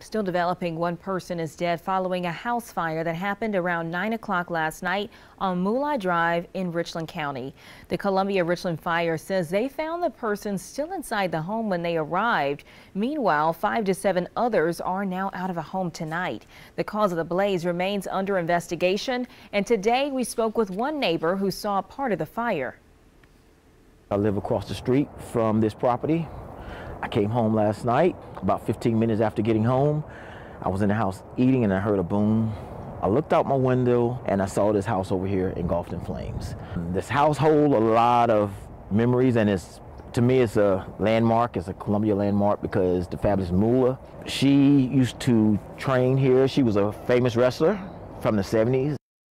Still developing, one person is dead following a house fire that happened around 9 o'clock last night on Moolah Drive in Richland County. The Columbia Richland Fire says they found the person still inside the home when they arrived. Meanwhile, five to seven others are now out of a home tonight. The cause of the blaze remains under investigation, and today we spoke with one neighbor who saw part of the fire. I live across the street from this property. I came home last night, about 15 minutes after getting home. I was in the house eating and I heard a boom. I looked out my window and I saw this house over here engulfed in flames. This house holds a lot of memories and it's to me it's a landmark, it's a Columbia landmark because the fabulous Moolah, she used to train here. She was a famous wrestler from the 70s.